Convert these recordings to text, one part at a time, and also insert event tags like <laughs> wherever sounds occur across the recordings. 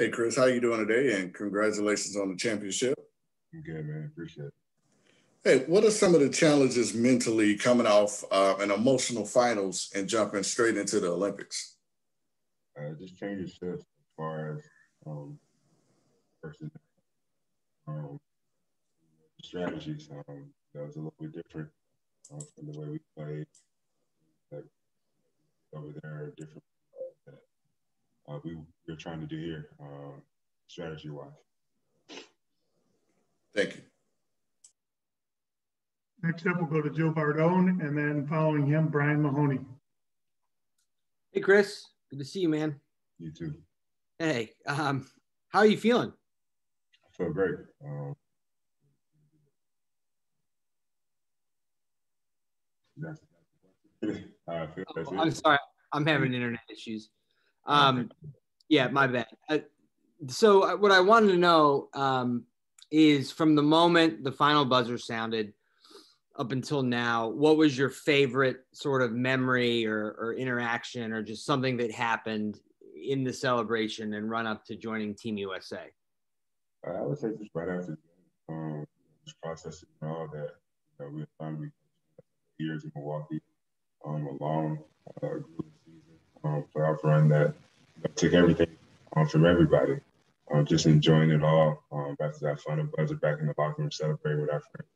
Hey, Khris, how you doing today? And congratulations on the championship. I'm good, man. Appreciate it. Hey, what are some of the challenges mentally coming off uh, an emotional finals and jumping straight into the Olympics? Uh, just changes shifts as far as um, versus um, strategies. Um, that was a little bit different uh, from the way we played. Like over there, different uh, we we're trying to do here, uh, strategy wise. Thank you. Next up, we'll go to Joe Vardon, and then following him, Brian Mahoney. Hey, Khris. Good to see you, man. You too. Hey, um, how are you feeling? I feel great. Um, <laughs> I feel, oh, I'm sorry. I'm having internet issues. Um, yeah, my bad. Uh, so, uh, what I wanted to know um, is from the moment the final buzzer sounded up until now, what was your favorite sort of memory or, or interaction or just something that happened in the celebration and run up to joining Team USA? I would say just right after um, just processing all that you know, we finally years in Milwaukee, um, a long uh, season, um, playoff run that you know, took everything um, from everybody. Um, just enjoying it all. Um, back to that fun and buzzer back in the locker room, celebrating with our friends.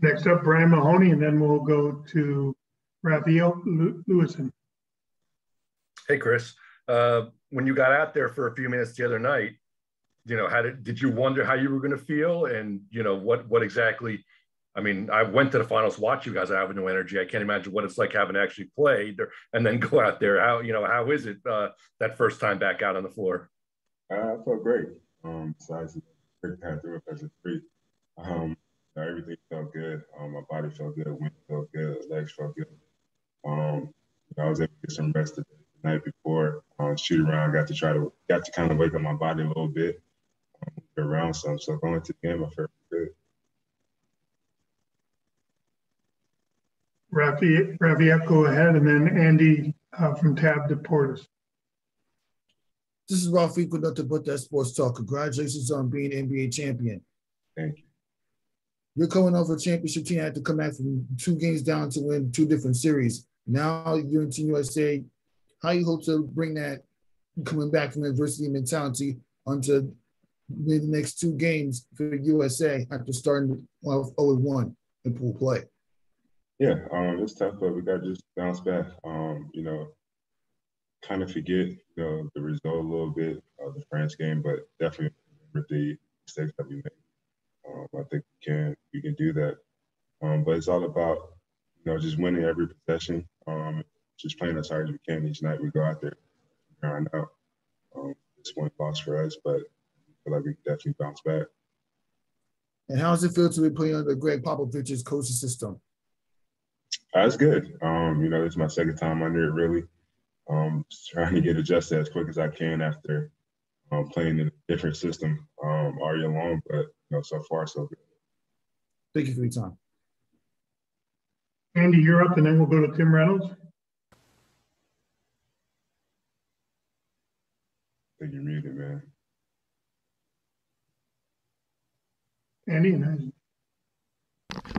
Next up, Brian Mahoney, and then we'll go to Raphael Lewison. Hey, Khris. Uh, when you got out there for a few minutes the other night, you know, how did did you wonder how you were going to feel, and you know what what exactly? I mean, I went to the finals, watch you guys I have no energy. I can't imagine what it's like having actually played and then <laughs> go out there. How you know how is it uh, that first time back out on the floor? Uh, I felt great. Um, besides, I had through it as a three. Um, everything felt good. Um, my body felt good. Wind felt good. Legs felt good. Um, I was able to get some rest the night before. Um, shoot around. Got to try to got to kind of wake up my body a little bit. Um, around some. So going to the game, I felt good. Rafi, Rafi, go ahead, and then Andy uh, from Tab Deportes. This is Rafi nothing but that sports talk. Congratulations on being NBA champion. Thank you. You're coming off a championship team, I had to come back from two games down to win two different series. Now you're in Team USA. How you hope to bring that coming back from adversity mentality onto the next two games for USA after starting off 0-1 in pool play? Yeah, um, it's tough, but we got to just bounce back. Um, you know, kind of forget you know, the result a little bit of the France game, but definitely remember the mistakes that we made. Um, I think we can we can do that. Um, but it's all about you know just winning every possession, um, just playing as hard as we can each night. We go out there, grind out. Um, it's one loss for us, but I feel like we definitely bounce back. And how does it feel to be playing under Gregg Popovich's coaching system? That's uh, good. Um, you know, it's my second time under it really. Um, just trying to get adjusted as quick as I can after um, playing in a different system um, all year long. But you know, so far so good. Thank you for your time. Andy, you're up, and then we'll go to Tim Reynolds. I think you're muted, man. Andy,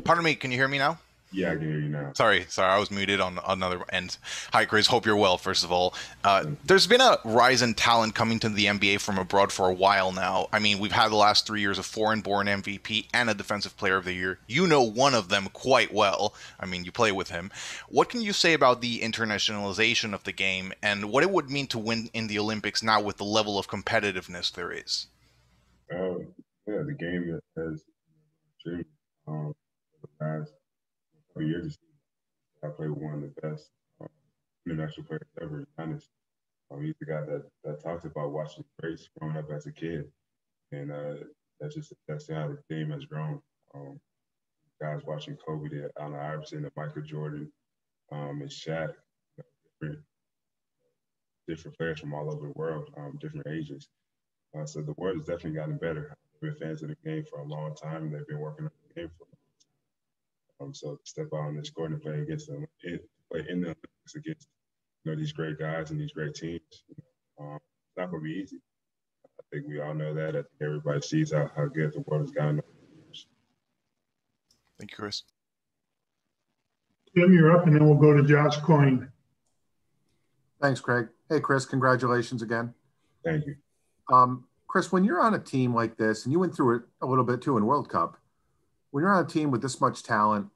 Pardon me, can you hear me now? Yeah, I can hear you now. Sorry, sorry, I was muted on another end. Hi, Khris. Hope you're well. First of all, uh, there's been a rise in talent coming to the NBA from abroad for a while now. I mean, we've had the last three years of foreign-born MVP and a Defensive Player of the Year. You know one of them quite well. I mean, you play with him. What can you say about the internationalization of the game and what it would mean to win in the Olympics now with the level of competitiveness there is? Um, yeah, the game has changed um, the past for years. I played with one of the best uh, international players ever, Giannis. Um, he's the guy that, that talks about watching race growing up as a kid. And uh, that's just that's how the game has grown. Um, guys watching Kobe, the Allen Iverson, the Michael Jordan, um, and Shaq, you know, different, different players from all over the world, um, different ages. Uh, so the world has definitely gotten better. I've been fans of the game for a long time, and they've been working on the game for um, so step out on this court and play against them, it, play in the Olympics against you know these great guys and these great teams. Um, it's not going to be easy. I think we all know that. I think everybody sees how, how good the world has gotten over the years. Thank you, Khris. Tim, you're up, and then we'll go to Josh Coyne. Thanks, Craig. Hey, Khris, congratulations again. Thank you. Um, Khris, when you're on a team like this, and you went through it a little bit too in World Cup, when you're on a team with this much talent,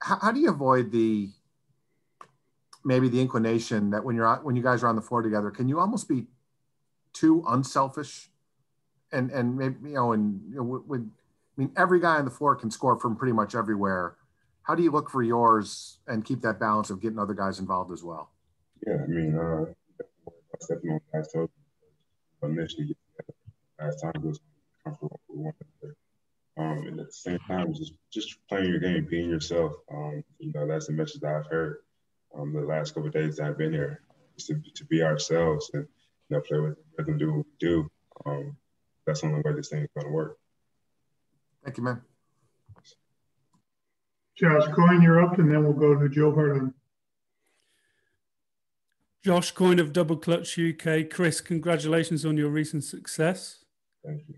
how, how do you avoid the maybe the inclination that when you're when you guys are on the floor together, can you almost be too unselfish? And and maybe you know, and you know, with, I mean, every guy on the floor can score from pretty much everywhere. How do you look for yours and keep that balance of getting other guys involved as well? Yeah, I mean, uh, on guys' initially, as time goes comfortable with one another. Um, and at the same time, just just playing your game, being yourself. Um, you know, that's the message that I've heard um, the last couple days that I've been here, is to, to be ourselves and you know play with rhythm, do what we do. Um, that's the only way this thing is going to work. Thank you, man. Josh Coyne, you're up, and then we'll go to Joe Harden. Josh Coyne of Double Clutch UK. Khris, congratulations on your recent success. Thank you.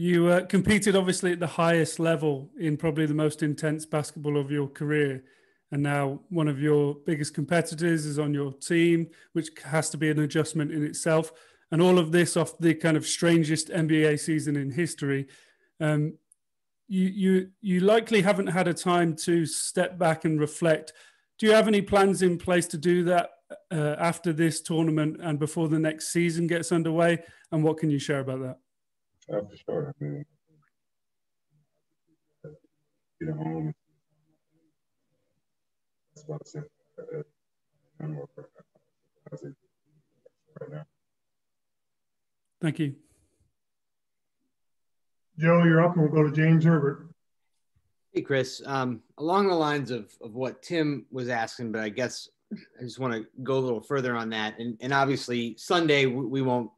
You uh, competed obviously at the highest level in probably the most intense basketball of your career. And now one of your biggest competitors is on your team, which has to be an adjustment in itself. And all of this off the kind of strangest NBA season in history. Um, you, you, you likely haven't had a time to step back and reflect. Do you have any plans in place to do that uh, after this tournament and before the next season gets underway? And what can you share about that? For sure. I mean, get home. That's about to say. Right now. Thank you. Joe, you're up, and we'll go to James Herbert. Hey, Khris. Um, along the lines of, of what Tim was asking, but I guess I just want to go a little further on that. And, and obviously, Sunday we, we won't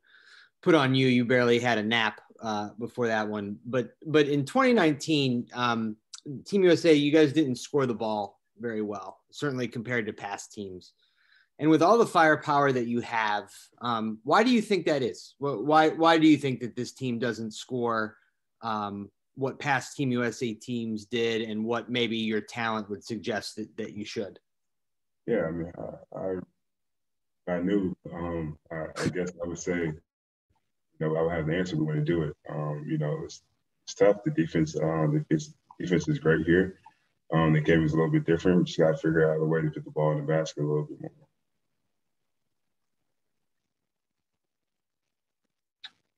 put on you. You barely had a nap uh, before that one. But but in 2019, um, Team USA, you guys didn't score the ball very well, certainly compared to past teams. And with all the firepower that you have, um, why do you think that is? Why why do you think that this team doesn't score um, what past Team USA teams did, and what maybe your talent would suggest that, that you should? Yeah, I mean, I I, I knew. Um, I, I guess I would say know, I would have the answer, we want to do it. Um, you know, it's, it's tough. The defense, um, the defense, defense is great here. Um, the game is a little bit different. We just got to figure out a way to put the ball in the basket a little bit more.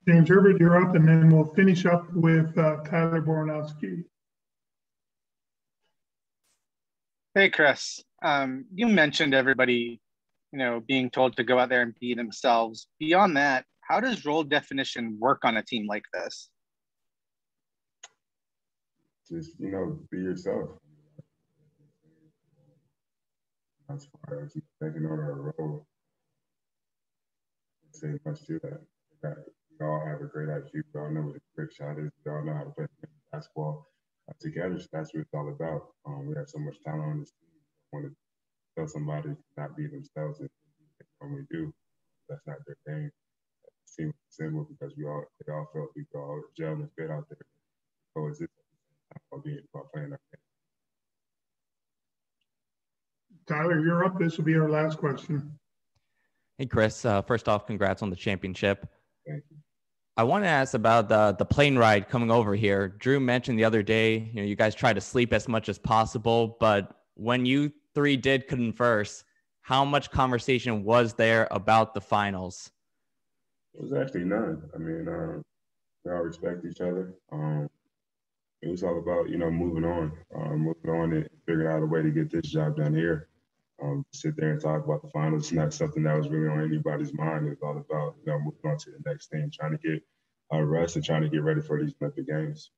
James Herbert, you're up, and then we'll finish up with uh, Tyler Boronowski. Hey, Khris. Um, you mentioned everybody, you know, being told to go out there and be themselves. Beyond that, how does role definition work on a team like this? Just, you know, be yourself. As far as taking on a role, say much to that. We all have a great attitude. We all know what a great shot is. We all know how to play basketball together. So that's what it's all about. Um, we have so much talent on this team. I want to tell somebody to not be themselves and when we do. That's not their game team similar because we all they all felt we all gel and fit out there coexist while being while playing our game. Tyler, you're up. This will be our last question. Hey, Khris. Uh, first off, congrats on the championship. Thank you. I want to ask about the the plane ride coming over here. Jrue mentioned the other day, you know, you guys try to sleep as much as possible, but when you three did converse, how much conversation was there about the finals? It was actually none. I mean, um, we all respect each other. Um, it was all about you know moving on, um, moving on and figuring out a way to get this job done here. Um, sit there and talk about the finals. It's not something that was really on anybody's mind. It was all about you know moving on to the next thing, trying to get a rest and trying to get ready for these Olympic Games.